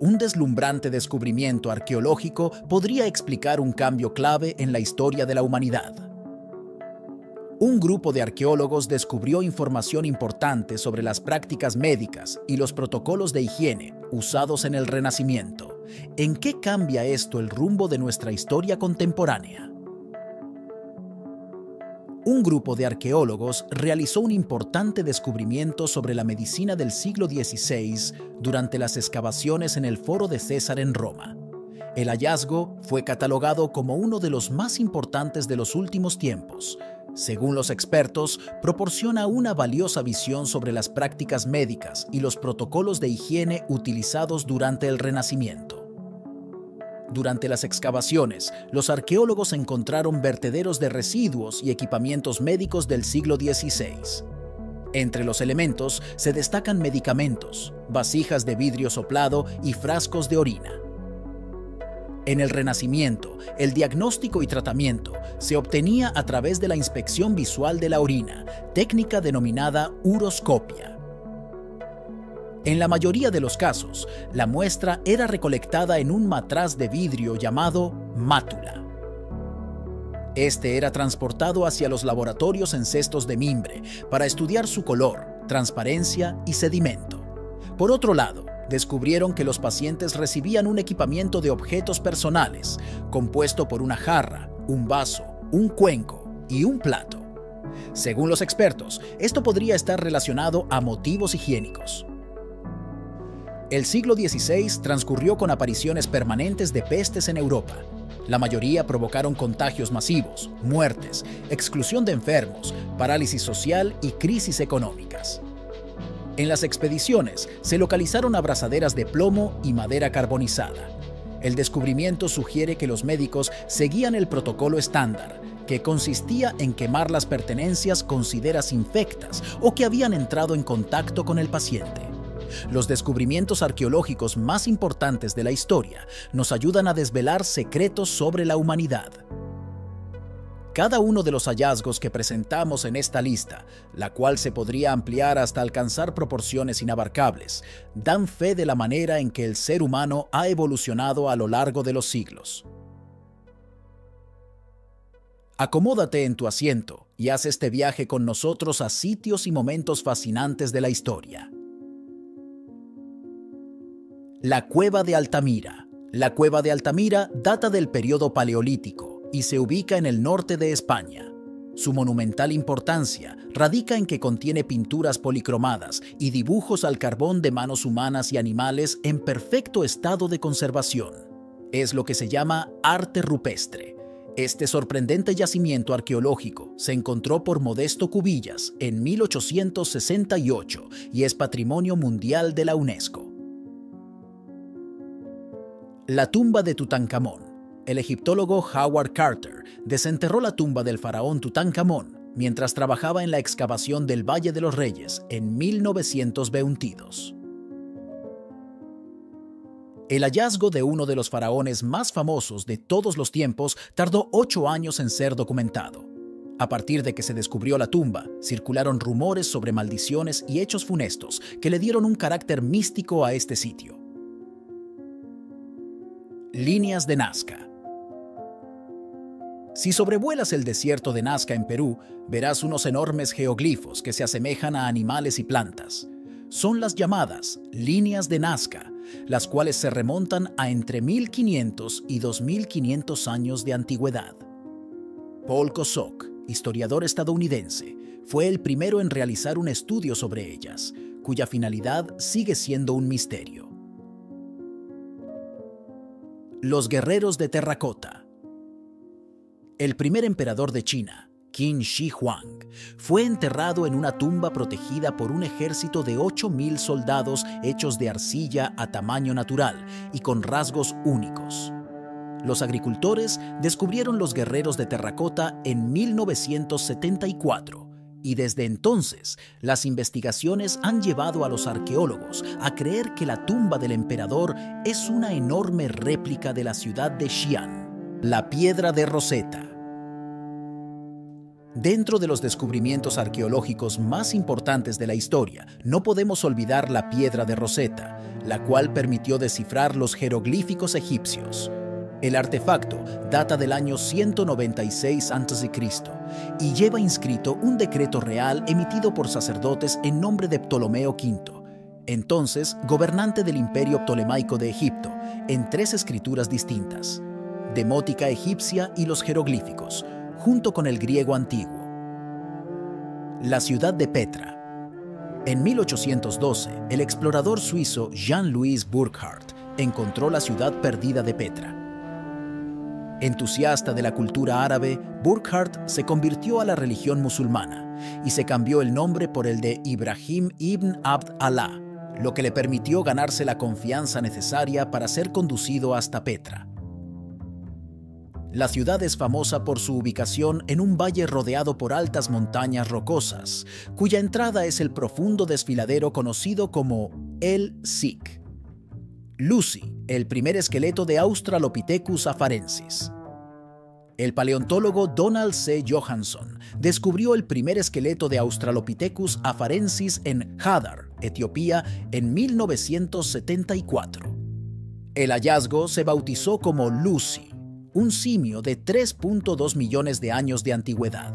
un deslumbrante descubrimiento arqueológico podría explicar un cambio clave en la historia de la humanidad. Un grupo de arqueólogos descubrió información importante sobre las prácticas médicas y los protocolos de higiene usados en el Renacimiento. ¿En qué cambia esto el rumbo de nuestra historia contemporánea? Un grupo de arqueólogos realizó un importante descubrimiento sobre la medicina del siglo XVI durante las excavaciones en el Foro de César en Roma. El hallazgo fue catalogado como uno de los más importantes de los últimos tiempos. Según los expertos, proporciona una valiosa visión sobre las prácticas médicas y los protocolos de higiene utilizados durante el Renacimiento. Durante las excavaciones, los arqueólogos encontraron vertederos de residuos y equipamientos médicos del siglo XVI. Entre los elementos se destacan medicamentos, vasijas de vidrio soplado y frascos de orina. En el Renacimiento, el diagnóstico y tratamiento se obtenía a través de la inspección visual de la orina, técnica denominada uroscopia. En la mayoría de los casos, la muestra era recolectada en un matraz de vidrio llamado mátula. Este era transportado hacia los laboratorios en cestos de mimbre para estudiar su color, transparencia y sedimento. Por otro lado, descubrieron que los pacientes recibían un equipamiento de objetos personales, compuesto por una jarra, un vaso, un cuenco y un plato. Según los expertos, esto podría estar relacionado a motivos higiénicos. El siglo XVI transcurrió con apariciones permanentes de pestes en Europa. La mayoría provocaron contagios masivos, muertes, exclusión de enfermos, parálisis social y crisis económicas. En las expediciones se localizaron abrazaderas de plomo y madera carbonizada. El descubrimiento sugiere que los médicos seguían el protocolo estándar, que consistía en quemar las pertenencias consideras infectas o que habían entrado en contacto con el paciente. Los descubrimientos arqueológicos más importantes de la historia nos ayudan a desvelar secretos sobre la humanidad. Cada uno de los hallazgos que presentamos en esta lista, la cual se podría ampliar hasta alcanzar proporciones inabarcables, dan fe de la manera en que el ser humano ha evolucionado a lo largo de los siglos. Acomódate en tu asiento y haz este viaje con nosotros a sitios y momentos fascinantes de la historia. La cueva de Altamira. La cueva de Altamira data del periodo paleolítico y se ubica en el norte de España. Su monumental importancia radica en que contiene pinturas policromadas y dibujos al carbón de manos humanas y animales en perfecto estado de conservación. Es lo que se llama arte rupestre. Este sorprendente yacimiento arqueológico se encontró por Modesto Cubillas en 1868 y es Patrimonio Mundial de la UNESCO. La tumba de Tutankamón. El egiptólogo Howard Carter desenterró la tumba del faraón Tutankamón mientras trabajaba en la excavación del Valle de los Reyes en 1922. El hallazgo de uno de los faraones más famosos de todos los tiempos tardó ocho años en ser documentado. A partir de que se descubrió la tumba, circularon rumores sobre maldiciones y hechos funestos que le dieron un carácter místico a este sitio. Líneas de Nazca. Si sobrevuelas el desierto de Nazca en Perú, verás unos enormes geoglifos que se asemejan a animales y plantas. Son las llamadas líneas de Nazca, las cuales se remontan a entre 1500 y 2500 años de antigüedad. Paul Kosok, historiador estadounidense, fue el primero en realizar un estudio sobre ellas, cuya finalidad sigue siendo un misterio. Los guerreros de terracota. El primer emperador de China, Qin Shi Huang, fue enterrado en una tumba protegida por un ejército de 8.000 soldados hechos de arcilla a tamaño natural y con rasgos únicos. Los agricultores descubrieron los guerreros de terracota en 1974 y desde entonces, las investigaciones han llevado a los arqueólogos a creer que la tumba del emperador es una enorme réplica de la ciudad de Xi'an, la piedra de Rosetta. Dentro de los descubrimientos arqueológicos más importantes de la historia, no podemos olvidar la piedra de Rosetta, la cual permitió descifrar los jeroglíficos egipcios. El artefacto data del año 196 a.C. y lleva inscrito un decreto real emitido por sacerdotes en nombre de Ptolomeo V, entonces gobernante del imperio ptolemaico de Egipto, en tres escrituras distintas, demótica egipcia y los jeroglíficos, junto con el griego antiguo. La ciudad de Petra. En 1812, el explorador suizo Jean-Louis Burckhardt encontró la ciudad perdida de Petra. Entusiasta de la cultura árabe, Burckhardt se convirtió a la religión musulmana y se cambió el nombre por el de Ibrahim ibn Abd Allah, lo que le permitió ganarse la confianza necesaria para ser conducido hasta Petra. La ciudad es famosa por su ubicación en un valle rodeado por altas montañas rocosas, cuya entrada es el profundo desfiladero conocido como El Sik. Lucy, el primer esqueleto de Australopithecus afarensis. El paleontólogo Donald C. Johansson descubrió el primer esqueleto de Australopithecus afarensis en Hadar, Etiopía, en 1974. El hallazgo se bautizó como Lucy, un simio de 3.2 millones de años de antigüedad.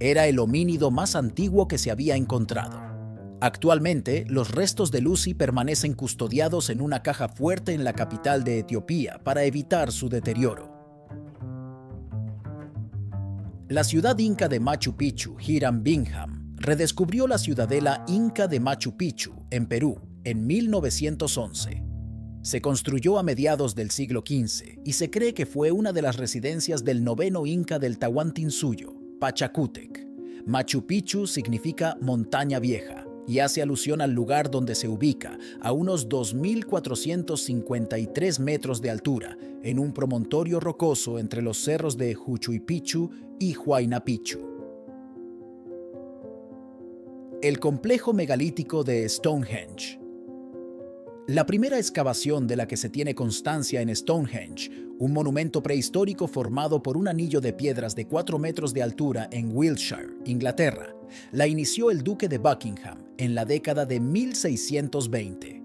Era el homínido más antiguo que se había encontrado. Actualmente, los restos de Lucy permanecen custodiados en una caja fuerte en la capital de Etiopía para evitar su deterioro. La ciudad inca de Machu Picchu, Hiram Bingham, redescubrió la ciudadela inca de Machu Picchu, en Perú, en 1911. Se construyó a mediados del siglo XV y se cree que fue una de las residencias del noveno inca del Tahuantinsuyo, Pachacútec. Machu Picchu significa montaña vieja y hace alusión al lugar donde se ubica, a unos 2.453 metros de altura, en un promontorio rocoso entre los cerros de Huchuy y Huayna Picchu. El complejo megalítico de Stonehenge la primera excavación de la que se tiene constancia en Stonehenge, un monumento prehistórico formado por un anillo de piedras de 4 metros de altura en Wiltshire, Inglaterra, la inició el duque de Buckingham en la década de 1620.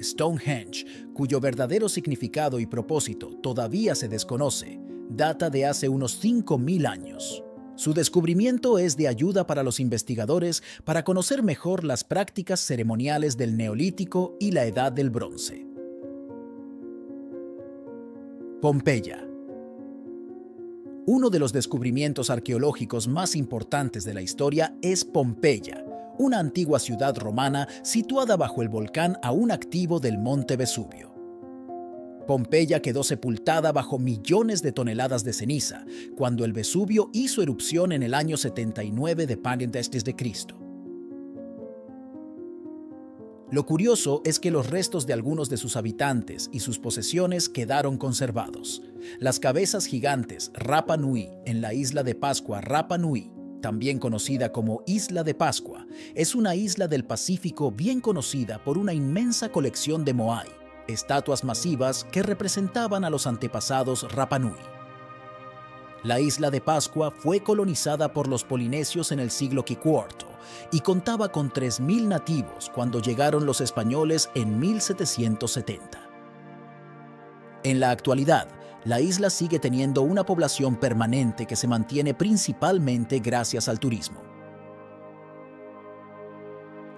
Stonehenge, cuyo verdadero significado y propósito todavía se desconoce, data de hace unos 5.000 años. Su descubrimiento es de ayuda para los investigadores para conocer mejor las prácticas ceremoniales del Neolítico y la Edad del Bronce. Pompeya Uno de los descubrimientos arqueológicos más importantes de la historia es Pompeya, una antigua ciudad romana situada bajo el volcán aún activo del monte Vesubio. Pompeya quedó sepultada bajo millones de toneladas de ceniza cuando el Vesubio hizo erupción en el año 79 de Pagandestis de Cristo. Lo curioso es que los restos de algunos de sus habitantes y sus posesiones quedaron conservados. Las cabezas gigantes Rapa Nui en la isla de Pascua Rapa Nui, también conocida como Isla de Pascua, es una isla del Pacífico bien conocida por una inmensa colección de moai, estatuas masivas que representaban a los antepasados Rapanui. La isla de Pascua fue colonizada por los polinesios en el siglo IV y contaba con 3.000 nativos cuando llegaron los españoles en 1770. En la actualidad, la isla sigue teniendo una población permanente que se mantiene principalmente gracias al turismo.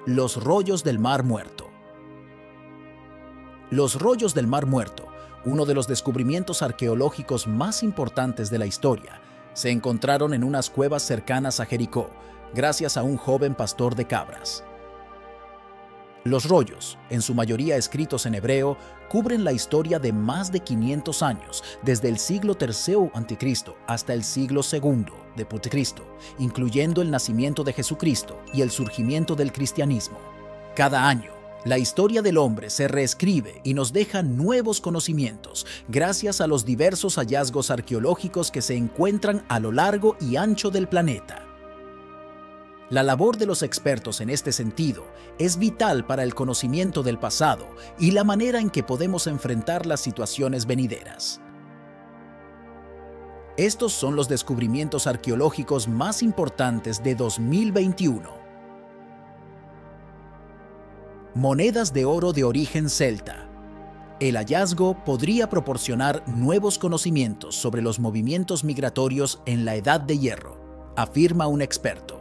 Los rollos del Mar Muerto los rollos del Mar Muerto, uno de los descubrimientos arqueológicos más importantes de la historia, se encontraron en unas cuevas cercanas a Jericó, gracias a un joven pastor de cabras. Los rollos, en su mayoría escritos en hebreo, cubren la historia de más de 500 años, desde el siglo III a.C. hasta el siglo II de Cristo, incluyendo el nacimiento de Jesucristo y el surgimiento del cristianismo. Cada año, la historia del hombre se reescribe y nos deja nuevos conocimientos gracias a los diversos hallazgos arqueológicos que se encuentran a lo largo y ancho del planeta. La labor de los expertos en este sentido es vital para el conocimiento del pasado y la manera en que podemos enfrentar las situaciones venideras. Estos son los descubrimientos arqueológicos más importantes de 2021. Monedas de oro de origen celta. El hallazgo podría proporcionar nuevos conocimientos sobre los movimientos migratorios en la Edad de Hierro, afirma un experto.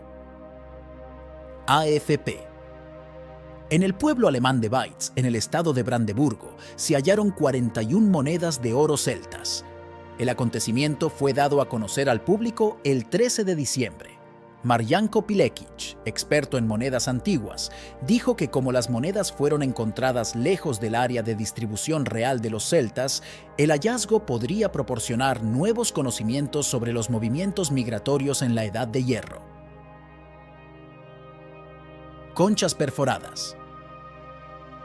AFP. En el pueblo alemán de Weitz, en el estado de Brandeburgo, se hallaron 41 monedas de oro celtas. El acontecimiento fue dado a conocer al público el 13 de diciembre. Marjanko Pilekic, experto en monedas antiguas, dijo que como las monedas fueron encontradas lejos del área de distribución real de los celtas, el hallazgo podría proporcionar nuevos conocimientos sobre los movimientos migratorios en la Edad de Hierro. Conchas perforadas.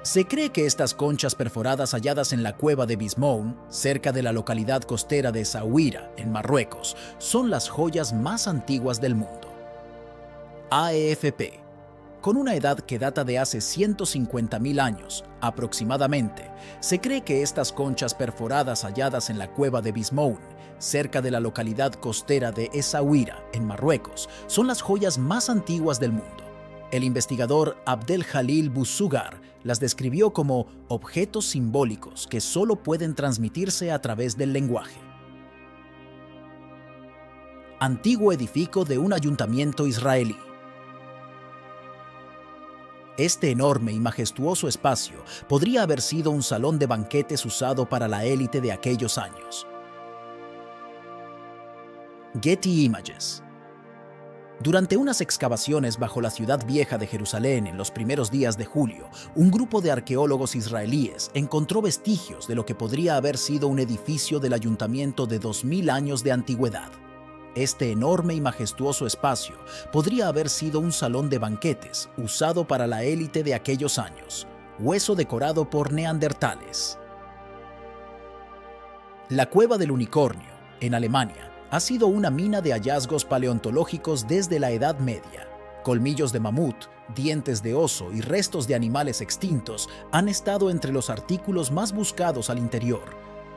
Se cree que estas conchas perforadas halladas en la cueva de Bismoun, cerca de la localidad costera de Sahuira, en Marruecos, son las joyas más antiguas del mundo. AEFP, con una edad que data de hace 150.000 años aproximadamente, se cree que estas conchas perforadas halladas en la cueva de Bismoun, cerca de la localidad costera de Essaouira, en Marruecos, son las joyas más antiguas del mundo. El investigador Abdel Jalil Boussugar las describió como objetos simbólicos que solo pueden transmitirse a través del lenguaje. Antiguo edificio de un ayuntamiento israelí. Este enorme y majestuoso espacio podría haber sido un salón de banquetes usado para la élite de aquellos años. Getty Images durante unas excavaciones bajo la ciudad vieja de Jerusalén en los primeros días de julio, un grupo de arqueólogos israelíes encontró vestigios de lo que podría haber sido un edificio del ayuntamiento de 2.000 años de antigüedad. Este enorme y majestuoso espacio podría haber sido un salón de banquetes usado para la élite de aquellos años, hueso decorado por neandertales. La cueva del unicornio, en Alemania, ha sido una mina de hallazgos paleontológicos desde la Edad Media. Colmillos de mamut, dientes de oso y restos de animales extintos han estado entre los artículos más buscados al interior.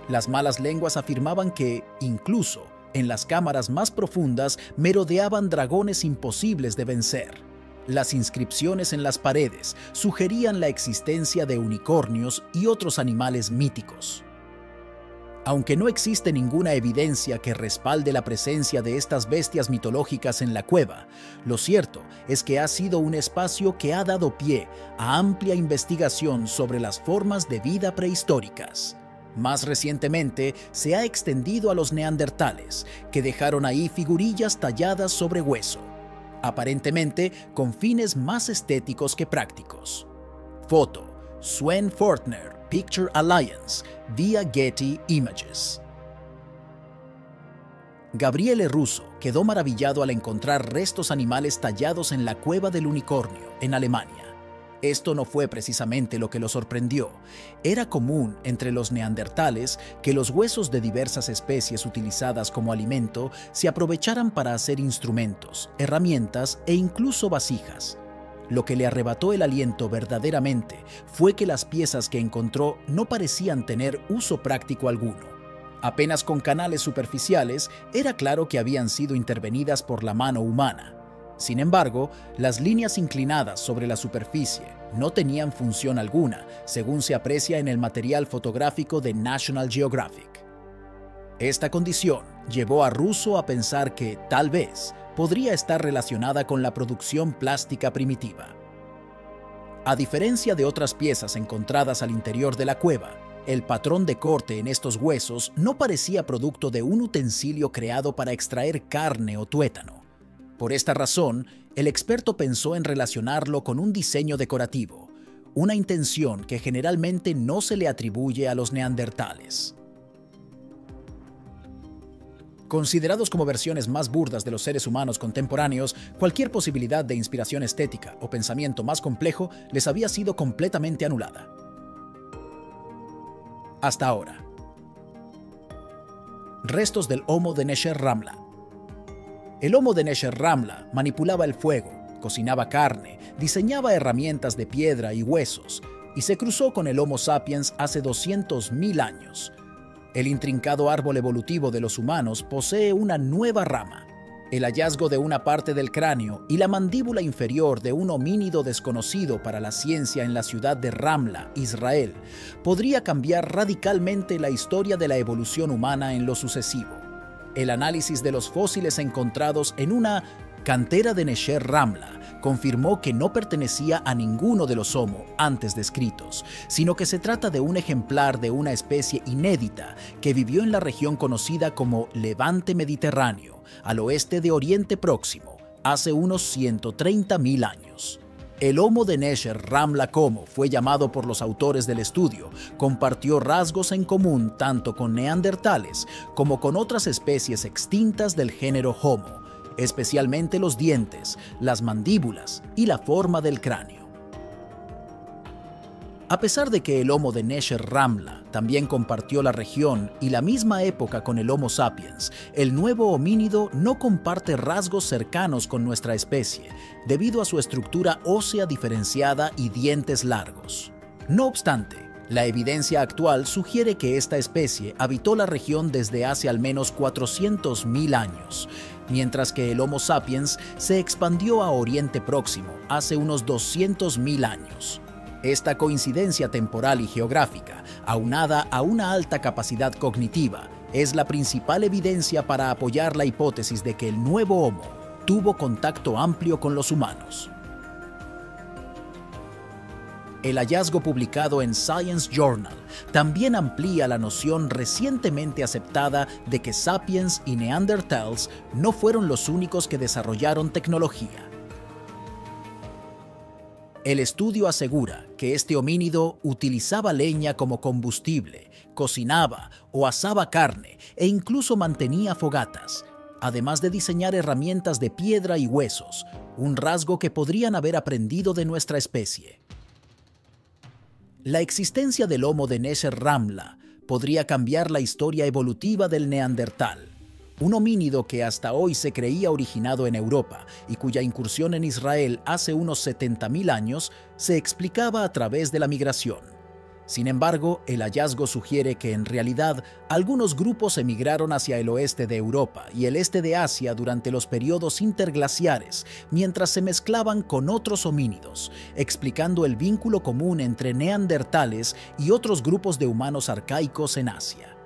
Las malas lenguas afirmaban que, incluso, en las cámaras más profundas merodeaban dragones imposibles de vencer. Las inscripciones en las paredes sugerían la existencia de unicornios y otros animales míticos. Aunque no existe ninguna evidencia que respalde la presencia de estas bestias mitológicas en la cueva, lo cierto es que ha sido un espacio que ha dado pie a amplia investigación sobre las formas de vida prehistóricas. Más recientemente, se ha extendido a los neandertales, que dejaron ahí figurillas talladas sobre hueso, aparentemente con fines más estéticos que prácticos. Foto: Sven Fortner, Picture Alliance, vía Getty Images. Gabriele Russo quedó maravillado al encontrar restos animales tallados en la cueva del unicornio, en Alemania. Esto no fue precisamente lo que lo sorprendió. Era común entre los neandertales que los huesos de diversas especies utilizadas como alimento se aprovecharan para hacer instrumentos, herramientas e incluso vasijas. Lo que le arrebató el aliento verdaderamente fue que las piezas que encontró no parecían tener uso práctico alguno. Apenas con canales superficiales, era claro que habían sido intervenidas por la mano humana. Sin embargo, las líneas inclinadas sobre la superficie no tenían función alguna, según se aprecia en el material fotográfico de National Geographic. Esta condición llevó a Russo a pensar que, tal vez, podría estar relacionada con la producción plástica primitiva. A diferencia de otras piezas encontradas al interior de la cueva, el patrón de corte en estos huesos no parecía producto de un utensilio creado para extraer carne o tuétano. Por esta razón, el experto pensó en relacionarlo con un diseño decorativo, una intención que generalmente no se le atribuye a los neandertales. Considerados como versiones más burdas de los seres humanos contemporáneos, cualquier posibilidad de inspiración estética o pensamiento más complejo les había sido completamente anulada. Hasta ahora. Restos del Homo de Nesher Ramla, el Homo de Nesher Ramla manipulaba el fuego, cocinaba carne, diseñaba herramientas de piedra y huesos, y se cruzó con el Homo sapiens hace 200.000 años. El intrincado árbol evolutivo de los humanos posee una nueva rama. El hallazgo de una parte del cráneo y la mandíbula inferior de un homínido desconocido para la ciencia en la ciudad de Ramla, Israel, podría cambiar radicalmente la historia de la evolución humana en lo sucesivo. El análisis de los fósiles encontrados en una cantera de Nesher Ramla confirmó que no pertenecía a ninguno de los Homo antes descritos, sino que se trata de un ejemplar de una especie inédita que vivió en la región conocida como Levante Mediterráneo al oeste de Oriente Próximo, hace unos 130.000 años. El Homo de Nesher Ramla Como fue llamado por los autores del estudio, compartió rasgos en común tanto con neandertales como con otras especies extintas del género Homo, especialmente los dientes, las mandíbulas y la forma del cráneo. A pesar de que el Homo de Nesher Ramla también compartió la región y la misma época con el Homo sapiens, el nuevo homínido no comparte rasgos cercanos con nuestra especie, debido a su estructura ósea diferenciada y dientes largos. No obstante, la evidencia actual sugiere que esta especie habitó la región desde hace al menos 400.000 años, mientras que el Homo sapiens se expandió a Oriente Próximo hace unos 200.000 años. Esta coincidencia temporal y geográfica, aunada a una alta capacidad cognitiva, es la principal evidencia para apoyar la hipótesis de que el nuevo Homo tuvo contacto amplio con los humanos. El hallazgo publicado en Science Journal también amplía la noción recientemente aceptada de que Sapiens y Neanderthals no fueron los únicos que desarrollaron tecnología. El estudio asegura que este homínido utilizaba leña como combustible, cocinaba o asaba carne e incluso mantenía fogatas, además de diseñar herramientas de piedra y huesos, un rasgo que podrían haber aprendido de nuestra especie. La existencia del Homo de Nesher Ramla podría cambiar la historia evolutiva del Neandertal un homínido que hasta hoy se creía originado en Europa y cuya incursión en Israel hace unos 70.000 años se explicaba a través de la migración. Sin embargo, el hallazgo sugiere que en realidad algunos grupos emigraron hacia el oeste de Europa y el este de Asia durante los periodos interglaciares, mientras se mezclaban con otros homínidos, explicando el vínculo común entre neandertales y otros grupos de humanos arcaicos en Asia.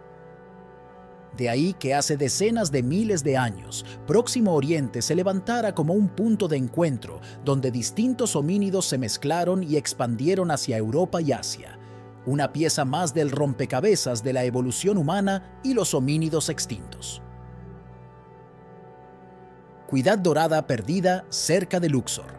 De ahí que hace decenas de miles de años, Próximo Oriente se levantara como un punto de encuentro donde distintos homínidos se mezclaron y expandieron hacia Europa y Asia, una pieza más del rompecabezas de la evolución humana y los homínidos extintos. Cuidad Dorada perdida cerca de Luxor.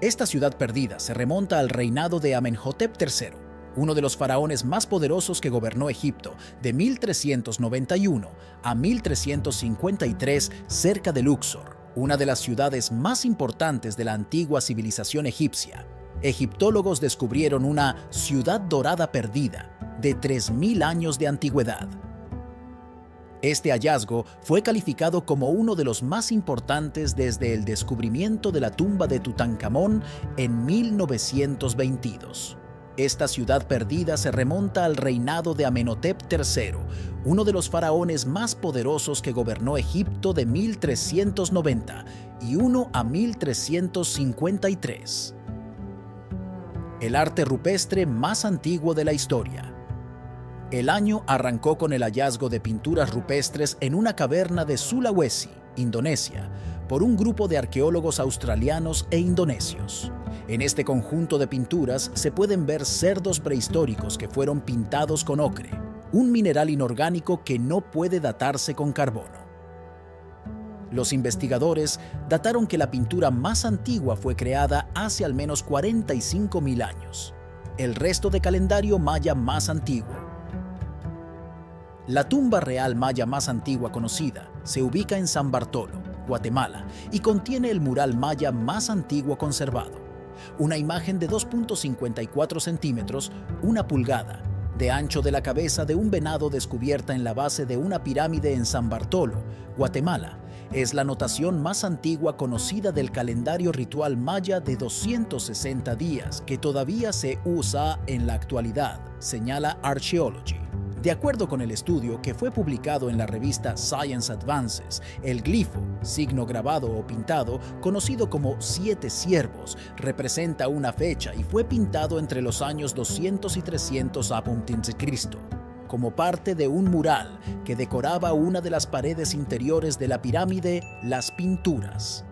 Esta ciudad perdida se remonta al reinado de Amenhotep III, uno de los faraones más poderosos que gobernó Egipto de 1391 a 1353 cerca de Luxor, una de las ciudades más importantes de la antigua civilización egipcia. Egiptólogos descubrieron una ciudad dorada perdida de 3.000 años de antigüedad. Este hallazgo fue calificado como uno de los más importantes desde el descubrimiento de la tumba de Tutankamón en 1922. Esta ciudad perdida se remonta al reinado de Amenhotep III, uno de los faraones más poderosos que gobernó Egipto de 1390 y uno a 1353. El arte rupestre más antiguo de la historia. El año arrancó con el hallazgo de pinturas rupestres en una caverna de Sulawesi, Indonesia, por un grupo de arqueólogos australianos e indonesios. En este conjunto de pinturas se pueden ver cerdos prehistóricos que fueron pintados con ocre, un mineral inorgánico que no puede datarse con carbono. Los investigadores dataron que la pintura más antigua fue creada hace al menos 45.000 años, el resto de calendario maya más antiguo. La tumba real maya más antigua conocida se ubica en San Bartolo, Guatemala, y contiene el mural maya más antiguo conservado una imagen de 2.54 centímetros, una pulgada, de ancho de la cabeza de un venado descubierta en la base de una pirámide en San Bartolo, Guatemala. Es la notación más antigua conocida del calendario ritual maya de 260 días que todavía se usa en la actualidad, señala Archaeology. De acuerdo con el estudio que fue publicado en la revista Science Advances, el glifo, signo grabado o pintado, conocido como Siete Siervos, representa una fecha y fue pintado entre los años 200 y 300 a.C como parte de un mural que decoraba una de las paredes interiores de la pirámide Las Pinturas.